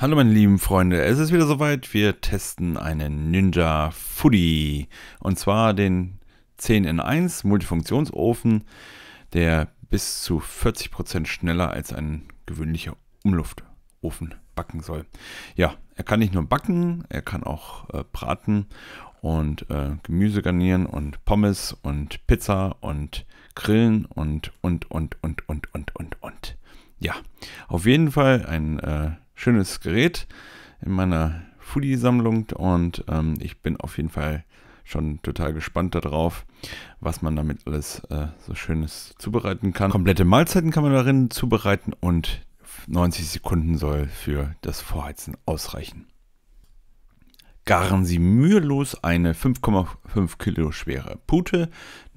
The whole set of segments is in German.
Hallo meine lieben Freunde, es ist wieder soweit. Wir testen einen Ninja Foodie und zwar den 10 in 1 Multifunktionsofen, der bis zu 40% schneller als ein gewöhnlicher Umluftofen backen soll. Ja, er kann nicht nur backen, er kann auch äh, braten und äh, Gemüse garnieren und Pommes und Pizza und grillen und und und und und und und und. Ja, auf jeden Fall ein äh, schönes Gerät in meiner Foodie-Sammlung und ähm, ich bin auf jeden Fall schon total gespannt darauf, was man damit alles äh, so Schönes zubereiten kann. Komplette Mahlzeiten kann man darin zubereiten und 90 Sekunden soll für das Vorheizen ausreichen. Garen Sie mühelos eine 5,5 Kilo schwere Pute,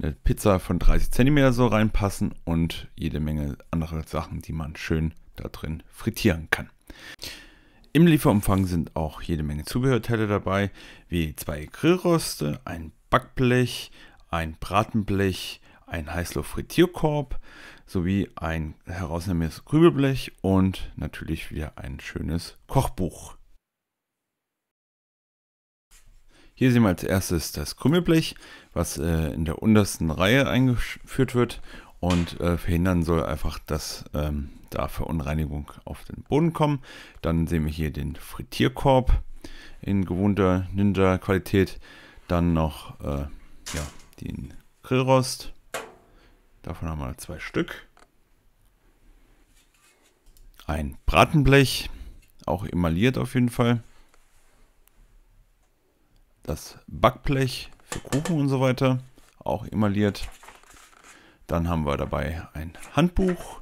eine Pizza von 30 cm soll reinpassen und jede Menge andere Sachen, die man schön da drin frittieren kann. Im Lieferumfang sind auch jede Menge Zubehörteile dabei, wie zwei Grillroste, ein Backblech, ein Bratenblech, ein Heißluft-Frittierkorb sowie ein herausnehmendes Krübelblech und natürlich wieder ein schönes Kochbuch. Hier sehen wir als erstes das Krümelblech, was äh, in der untersten Reihe eingeführt wird und äh, verhindern soll einfach, dass ähm, da Verunreinigung auf den Boden kommen. Dann sehen wir hier den Frittierkorb in gewohnter Ninja-Qualität. Dann noch äh, ja, den Grillrost. Davon haben wir zwei Stück. Ein Bratenblech, auch emailliert auf jeden Fall. Das Backblech für Kuchen und so weiter, auch emailliert. Dann haben wir dabei ein Handbuch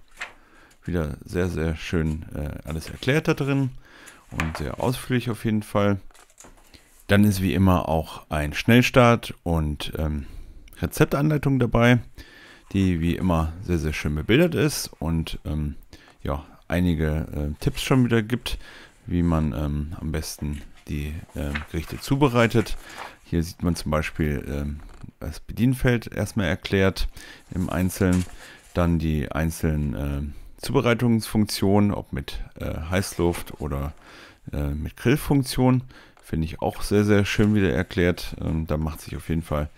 wieder sehr, sehr schön äh, alles erklärt da drin und sehr ausführlich auf jeden Fall. Dann ist wie immer auch ein Schnellstart und ähm, Rezeptanleitung dabei, die wie immer sehr, sehr schön bebildert ist und ähm, ja, einige äh, Tipps schon wieder gibt, wie man ähm, am besten die äh, Gerichte zubereitet. Hier sieht man zum Beispiel ähm, das Bedienfeld erstmal erklärt im Einzelnen, dann die einzelnen äh, Zubereitungsfunktion, ob mit äh, Heißluft oder äh, mit Grillfunktion. Finde ich auch sehr, sehr schön wieder erklärt. Ähm, da macht sich auf jeden Fall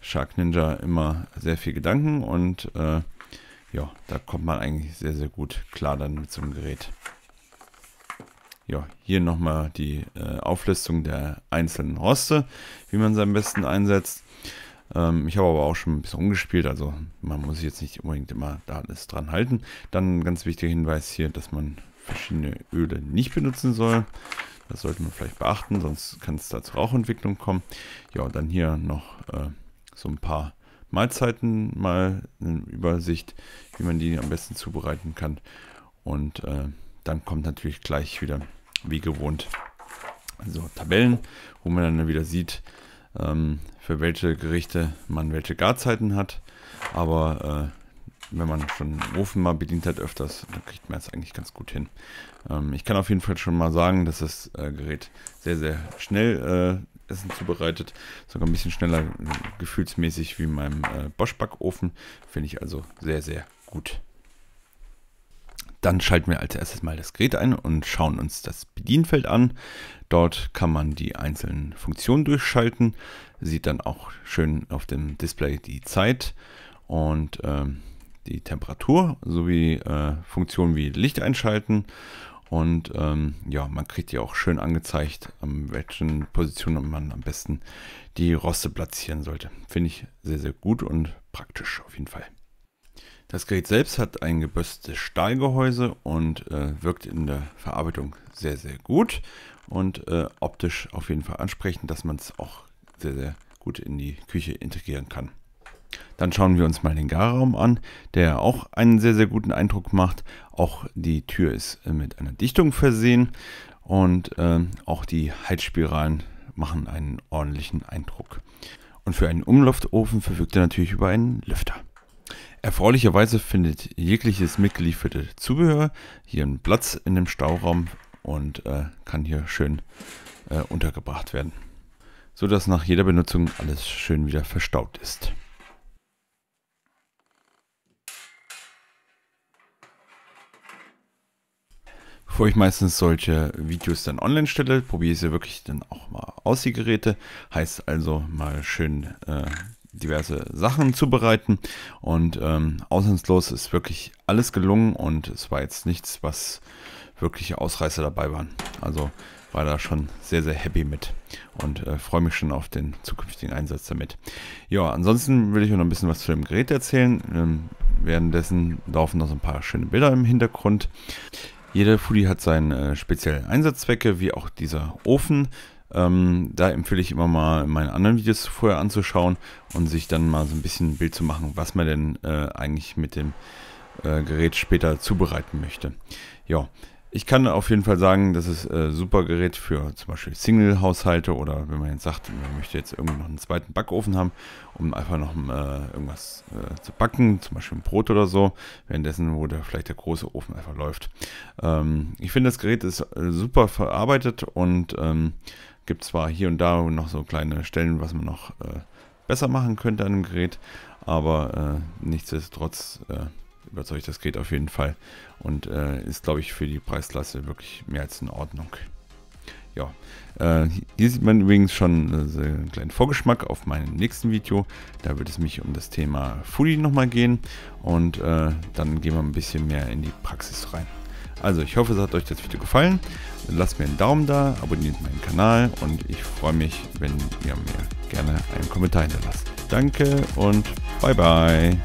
Shark Ninja immer sehr viel Gedanken und äh, ja, da kommt man eigentlich sehr, sehr gut klar dann mit so einem Gerät. Ja, hier nochmal die äh, Auflistung der einzelnen Roste, wie man sie am besten einsetzt. Ähm, ich habe aber auch schon ein bisschen umgespielt, also man muss sich jetzt nicht unbedingt immer da alles dran halten. Dann ein ganz wichtiger Hinweis hier, dass man verschiedene Öle nicht benutzen soll. Das sollte man vielleicht beachten, sonst kann es da zur Rauchentwicklung kommen. Ja, dann hier noch äh, so ein paar Mahlzeiten mal eine Übersicht, wie man die am besten zubereiten kann. Und äh, dann kommt natürlich gleich wieder, wie gewohnt, so Tabellen, wo man dann wieder sieht, ähm, für welche Gerichte man welche Garzeiten hat. Aber äh, wenn man schon den Ofen mal bedient hat öfters, dann kriegt man es eigentlich ganz gut hin. Ähm, ich kann auf jeden Fall schon mal sagen, dass das äh, Gerät sehr, sehr schnell äh, Essen zubereitet. Sogar ein bisschen schneller äh, gefühlsmäßig wie in meinem äh, Bosch-Backofen. Finde ich also sehr, sehr gut. Dann schalten wir als erstes mal das Gerät ein und schauen uns das Bedienfeld an. Dort kann man die einzelnen Funktionen durchschalten. Sieht dann auch schön auf dem Display die Zeit und ähm, die Temperatur sowie äh, Funktionen wie Licht einschalten. Und ähm, ja, man kriegt ja auch schön angezeigt, an welchen Positionen man am besten die Roste platzieren sollte. Finde ich sehr, sehr gut und praktisch auf jeden Fall. Das Gerät selbst hat ein geböstes Stahlgehäuse und äh, wirkt in der Verarbeitung sehr, sehr gut und äh, optisch auf jeden Fall ansprechend, dass man es auch sehr, sehr gut in die Küche integrieren kann. Dann schauen wir uns mal den Garraum an, der auch einen sehr, sehr guten Eindruck macht. Auch die Tür ist äh, mit einer Dichtung versehen und äh, auch die Heizspiralen machen einen ordentlichen Eindruck. Und für einen Umluftofen verfügt er natürlich über einen Lüfter. Erfreulicherweise findet jegliches mitgelieferte Zubehör hier einen Platz in dem Stauraum und äh, kann hier schön äh, untergebracht werden, so dass nach jeder Benutzung alles schön wieder verstaut ist. Bevor ich meistens solche Videos dann online stelle, probiere ich sie wirklich dann auch mal aus, die Geräte. Heißt also mal schön äh, diverse Sachen zubereiten. Und ähm, ausnahmslos ist wirklich alles gelungen und es war jetzt nichts, was wirklich Ausreißer dabei waren. Also war da schon sehr, sehr happy mit und äh, freue mich schon auf den zukünftigen Einsatz damit. Ja, ansonsten will ich noch ein bisschen was zu dem Gerät erzählen. Ähm, währenddessen laufen noch so ein paar schöne Bilder im Hintergrund. Jeder Foodie hat seine äh, speziellen Einsatzzwecke, wie auch dieser Ofen. Ähm, da empfehle ich immer mal meine anderen Videos vorher anzuschauen und sich dann mal so ein bisschen ein Bild zu machen, was man denn äh, eigentlich mit dem äh, Gerät später zubereiten möchte. Ja, ich kann auf jeden Fall sagen, das ist ein äh, super Gerät für zum Beispiel Single-Haushalte oder wenn man jetzt sagt, man möchte jetzt irgendwie noch einen zweiten Backofen haben, um einfach noch äh, irgendwas äh, zu backen, zum Beispiel ein Brot oder so, währenddessen, wo der, vielleicht der große Ofen einfach läuft. Ähm, ich finde, das Gerät ist äh, super verarbeitet und ähm, gibt zwar hier und da noch so kleine Stellen, was man noch äh, besser machen könnte an dem Gerät, aber äh, nichtsdestotrotz überzeugt, das geht auf jeden Fall. Und äh, ist, glaube ich, für die Preisklasse wirklich mehr als in Ordnung. Ja, äh, hier sieht man übrigens schon äh, einen kleinen Vorgeschmack auf meinem nächsten Video. Da wird es mich um das Thema Foodie nochmal gehen und äh, dann gehen wir ein bisschen mehr in die Praxis rein. Also ich hoffe, es hat euch das Video gefallen. Lasst mir einen Daumen da, abonniert meinen Kanal und ich freue mich, wenn ihr mir gerne einen Kommentar hinterlasst. Danke und bye bye.